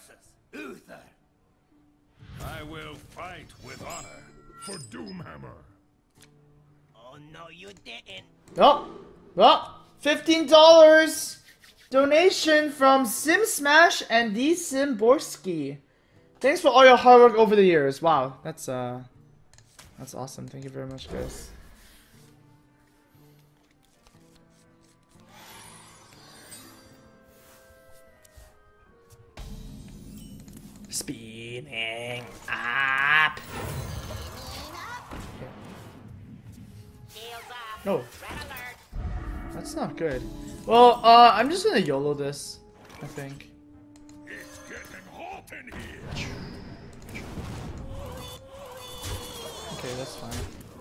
versus Uther. I will fight with honor for Doomhammer. Oh no, you didn't. Oh, well, fifteen dollars donation from Sim Smash and D Simborski. Thanks for all your hard work over the years. Wow, that's uh, that's awesome. Thank you very much, guys. Speeding up. No. Red alert. That's not good. Well, uh, I'm just gonna YOLO this, I think. It's getting hot in here. Okay, that's fine.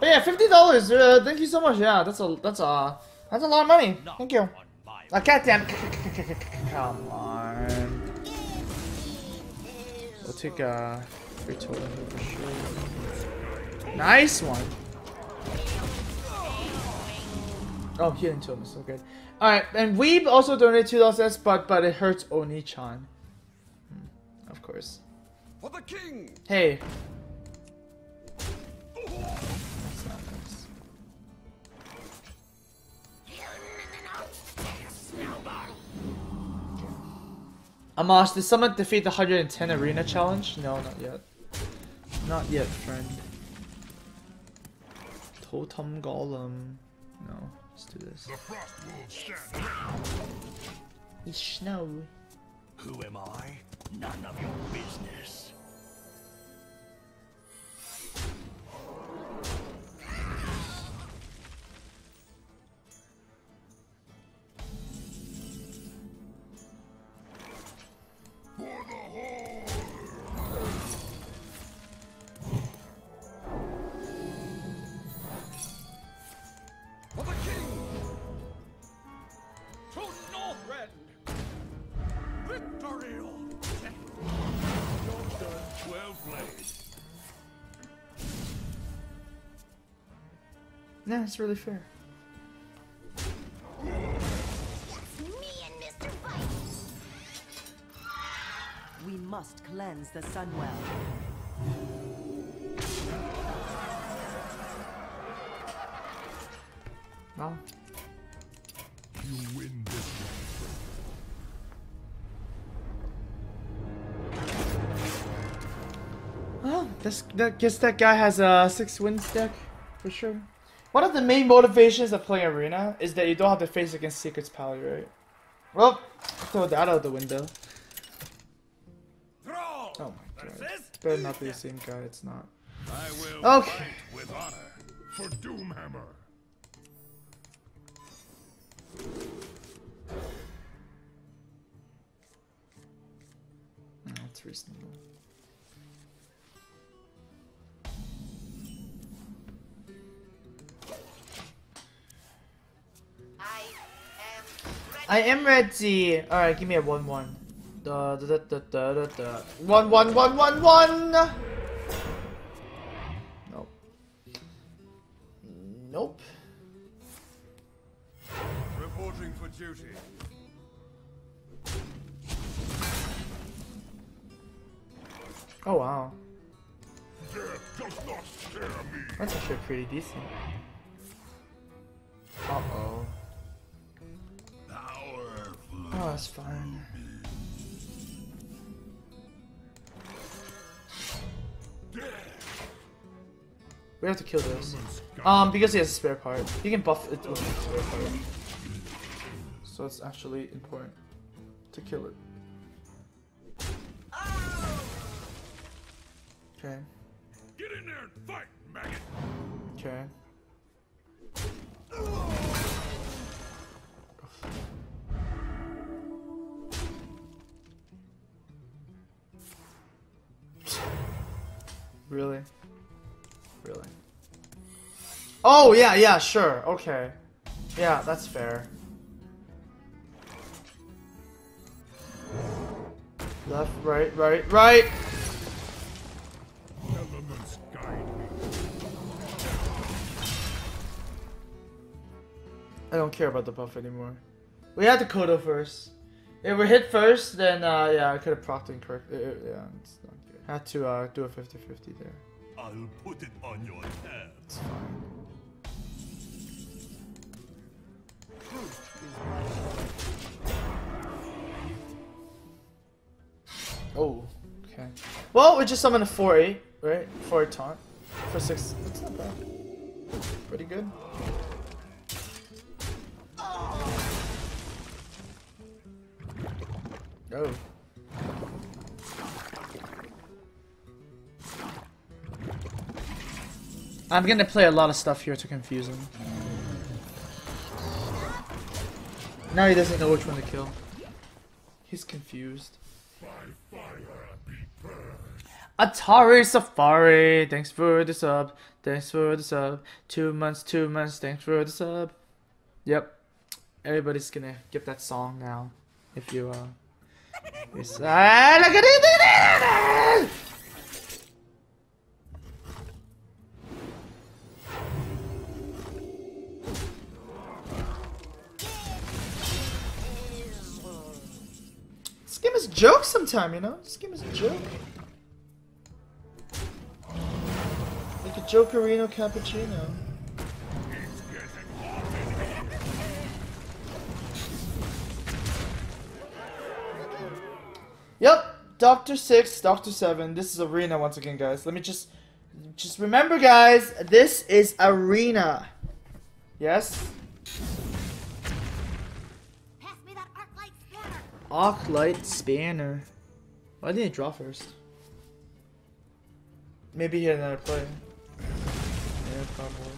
But yeah, fifty dollars. Uh, thank you so much. Yeah, that's a that's a that's a lot of money. Thank you. On my Ah, goddamn. Come on. We'll take a free totem here for sure. Nice one. Oh, healing totem is so good. Alright, and Weeb also donated two dollars, but but it hurts Oni-chan. Hmm, of course. For the king. Hey. Amash, did someone defeat the 110 arena challenge? No, not yet. Not yet, friend. Totem Golem. No, let's do this. The frost wolves stand ready. It's snow. Who am I? None of your business. Yeah, it's really fair. Me and Mr. Fight. We must cleanse the Sunwell. Wow. You win this one. Well, this that guess that guy has a six wins deck for sure. One of the main motivations of playing arena is that you don't have to face against Secret's Pally, right? Well, throw that out the window. Oh my god. Versus Better not be the same guy. It's not. I will Okay. fight with honor for Doomhammer. It's reasonable. I am ready. I am ready. All right, give me a one-one. Da da da da da da da. One one one one one. Nope. Nope. Reporting for duty. Oh wow. Death does not scare me. That's actually pretty decent. We have to kill this. Um, because he has a spare part. He can buff it with a spare part. So it's actually important to kill it. Okay. Get in there and fight, maggot. Okay. Really? Really? Oh, yeah, yeah, sure. Okay. Yeah, that's fair. Left, right, right, right! I don't care about the buff anymore. We had the Kodo first. If we hit first, then uh, yeah, I could have procced incorrect. Uh, uh, yeah, it's not good. Had to uh, do a 50-50 there. I'll put it on your fine. Oh, okay. Well, we just summoned a 4-8, right? 4 taunt. For 6. That's not bad. Pretty good. Oh. I'm gonna play a lot of stuff here to confuse him. Now he doesn't know which one to kill. He's confused. Atari Safari, thanks for the sub. Thanks for the sub. Two months, two months, thanks for the sub. Yep. Everybody's gonna get that song now. If you, uh. Yes. Ah, look at it! A joke sometime, you know? This game is a joke. Like a Jokerino cappuccino. Yep, Doctor Six, Doctor Seven. This is Arena once again, guys. Let me just, just remember, guys. This is Arena. Yes. scanner. Arc Light Spanner. Why didn't he draw first? Maybe he had another play. Yeah, probably.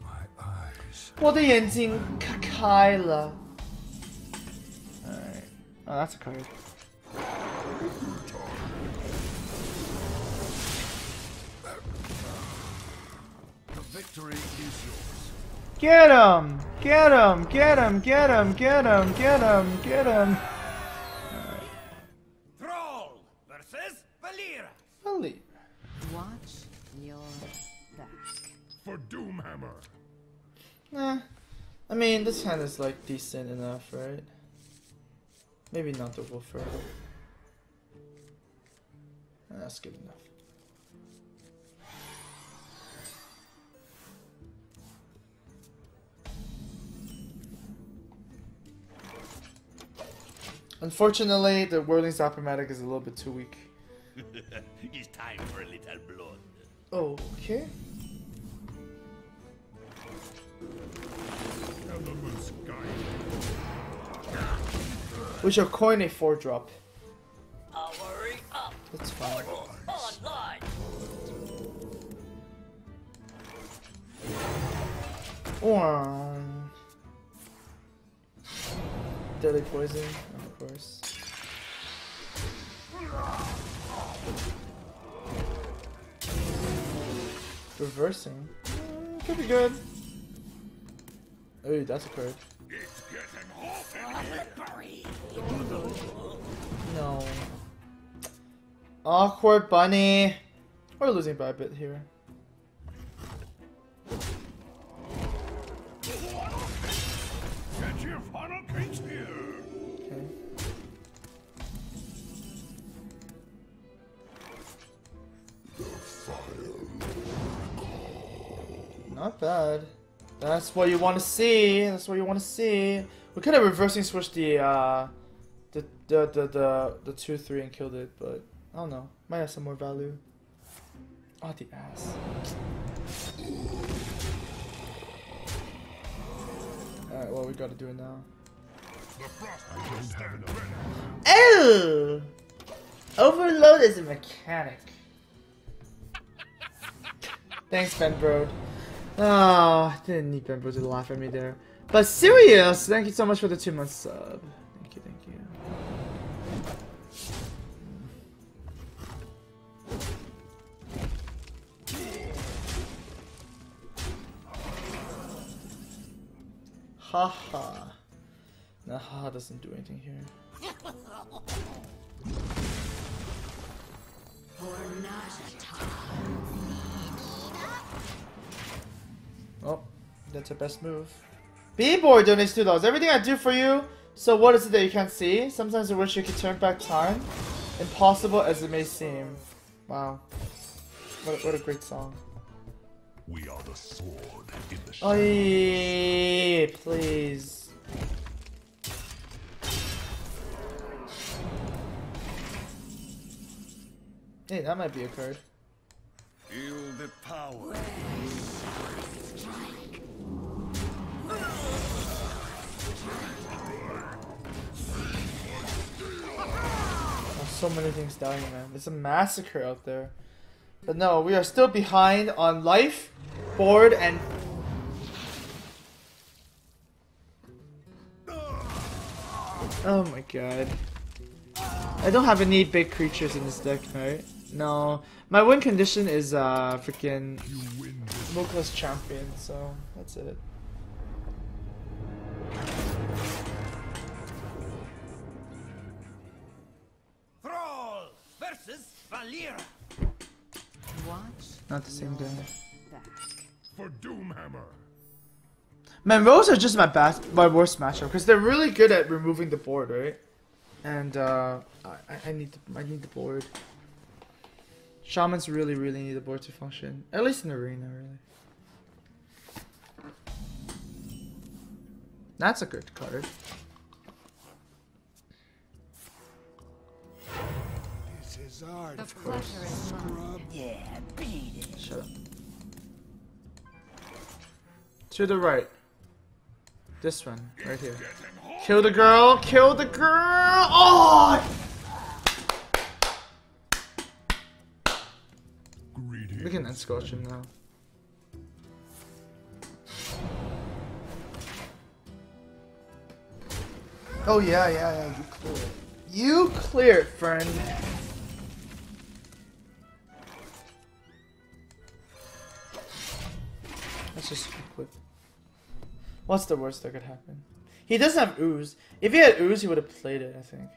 My eyes. 我的眼睛开开了。Alright. Oh, that's a card. The victory is yours. Get him! Get him! Get him! Get him! Get him! Get him! Get him! Thrall versus Valeera. Holy. Watch your back. For Doomhammer. Eh. I mean, this hand is like decent enough, right? Maybe not the Wolfer. That's good enough. Unfortunately, the Whirling Zap-o-matic is a little bit too weak. it's time for a little blood. Okay. We shall coin a 4 drop. That's fine. Online. Wow. Deadly poison, Reversing. Mm, could be good. Ooh, that's a here. No. Awkward bunny. We're losing by a bit here. Not bad. That's what you want to see. That's what you want to see. We could have reversing switched the uh, the the the the the two three and killed it, but I don't know. Might have some more value. Oh, the ass. Alright, well, we gotta do it now. Oh! Overload is a mechanic. Thanks, Ben Brode. Oh, didn't need Brode to laugh at me there. But serious, thank you so much for the two months sub. Thank you, thank you. Haha. Nah, haha doesn't do anything here. That's our best move. B-boy donates two dollars. Everything I do for you, So what is it that you can't see? Sometimes I wish you could turn back time. Impossible as it may seem. Wow. What a, what a great song. We are the sword in the Oh, shadow. Oy, please. Hey, that might be a card. Feel the power. So many things dying, man. It's a massacre out there. But no, we are still behind on life, board, and. Oh my god. I don't have any big creatures in this deck, right? No. My win condition is uh freaking. Mukla's champion, so that's it. Not the same guy. For Doomhammer. Man, Rose are just my best, my worst matchup because they're really good at removing the board, right? And uh, I, I- I need the, I need the board. Shamans really, really need the board to function, at least in arena, really. That's a good card. This is art. The pleasure is mine. Yeah, beat it. Shut up. To the right. This one, right here. Kill the girl! Kill the girl! Oh! Greetings. We can end scorch him now. Oh yeah, yeah, yeah, you clear it. You clear it, friend. Let's just equip. What's the worst that could happen? He doesn't have ooze. If he had ooze, he would have played it, I think.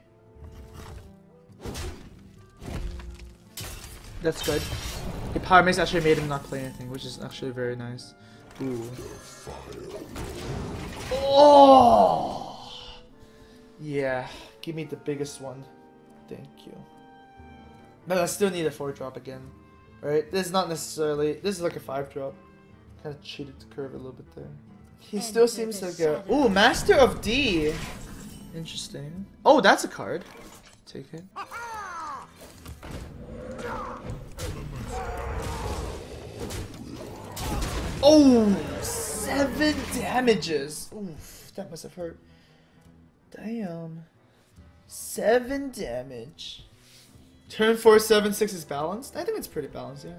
That's good. The power mix actually made him not play anything, which is actually very nice. Ooh. Oh! Yeah, give me the biggest one. Thank you. But I still need a 4 drop again. Right? This is not necessarily. This is like a 5 drop. Kind of cheated the curve a little bit there. He still seems like a. Ooh, Master of D! Interesting. Oh, that's a card. Take it. Oh, seven damages. Oof, that must have hurt. Damn. Seven damage. Turn four, seven, six is balanced. I think it's pretty balanced. Yeah.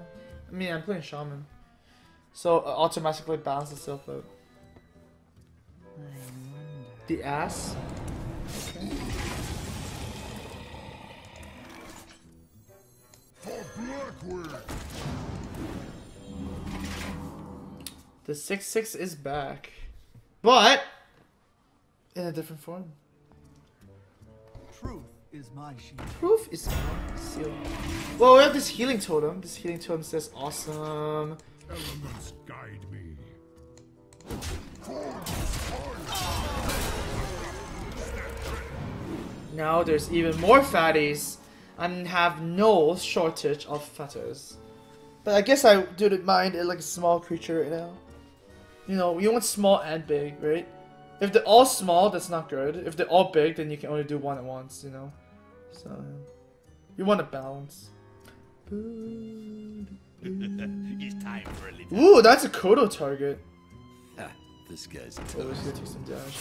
I mean, I'm playing shaman, so uh, automatically balance itself out. The ass. Okay. For Blackwood. The six six is back, but in a different form. Truth is my shield. Truth is sealed. Well, we have this healing totem. This healing totem says awesome. Elements guide me. Now there's even more fatties and have no shortage of fatters. But I guess I didn't mind it like a small creature, you know. You know, you want small and big, right? If they're all small, that's not good. If they're all big, then you can only do one at once, you know. So you want a balance. Mm. it's time for a little. Ooh, that's a Kodo target. This guy's Oh, he's gonna take some damage.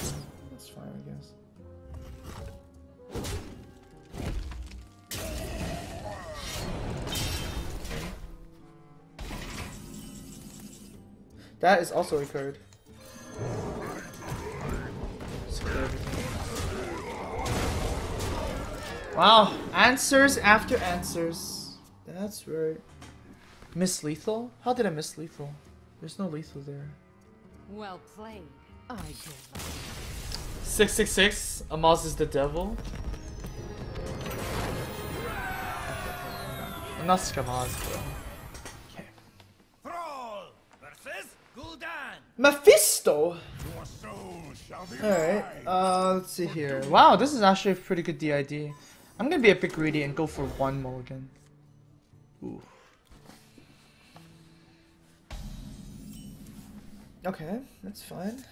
That's fine, I guess. That is also a card. Let's clear everything. Wow, answers after answers. That's right. Miss Lethal? How did I miss Lethal? There's no lethal there. Well played. I did. 666, Amaz is the devil. I'm not Skamaz, bro. Okay. Thrall versus Gul'dan. Mephisto! Your soul shall be Alright, uh, let's see here. Wow, this is actually a pretty good DID. I'm gonna be a bit greedy and go for one mulligan. Ooh. Okay, that's fine.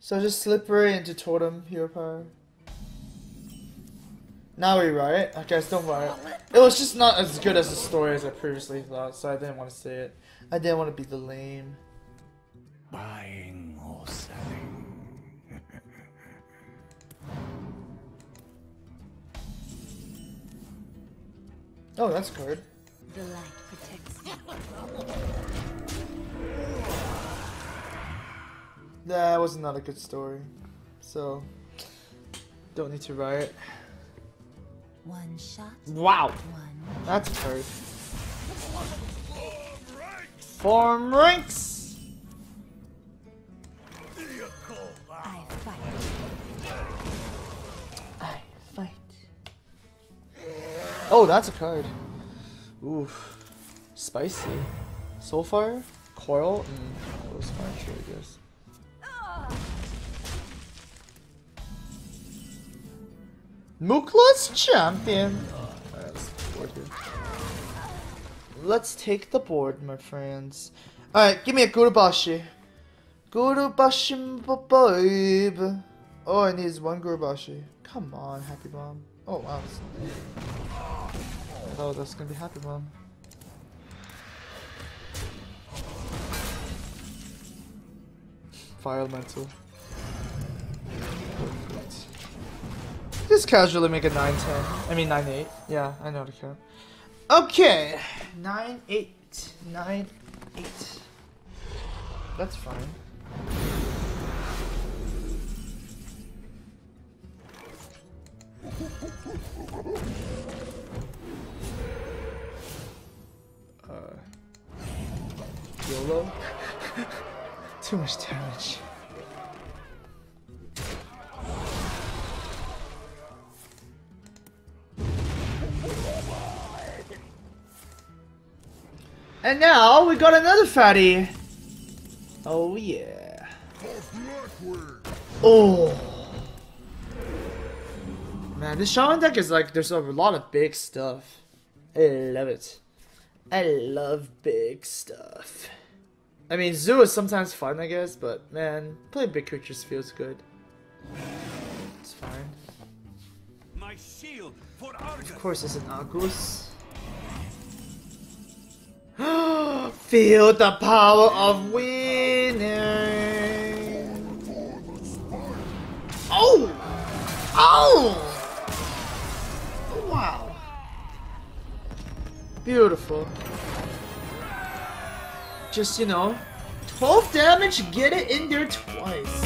So just slippery into totem hero power. Now we riot. I guess don't riot. It was just not as good as the story as I previously thought, so I didn't want to say it. I didn't want to be the lame. Buying or selling. Oh, that's good. The light protects me. That was not a good story. So, don't need to riot. One shot, Wow, one that's a card. Form ranks! I fight. I fight. Oh, that's a card. Oof. Spicy. Soulfire? Coil? Mm, that was fine, sure, I guess. Mukla's champion! Let's take the board, my friends. Alright, give me a Gurubashi. Gurubashi babe. Oh, I need one Gurubashi. Come on, Happy Bomb. Oh, wow. I thought that gonna be Happy Bomb. Fire Elemental. Just casually make a 9-10. I mean 9-8. Yeah, I know the count. Okay. 9-8. 9-8. That's fine. Uh, YOLO? Too much damage. And now we got another fatty. Oh yeah. Oh. Man, this shaman deck is like there's a lot of big stuff. I love it. I love big stuff. I mean, zoo is sometimes fun, I guess, but man, playing big creatures feels good. It's fine. My shield for Argus. Of course, it's an Argus. Feel the power of winning. Oh, oh! Oh! Wow. Beautiful. Just, you know, 12 damage, get it in there twice.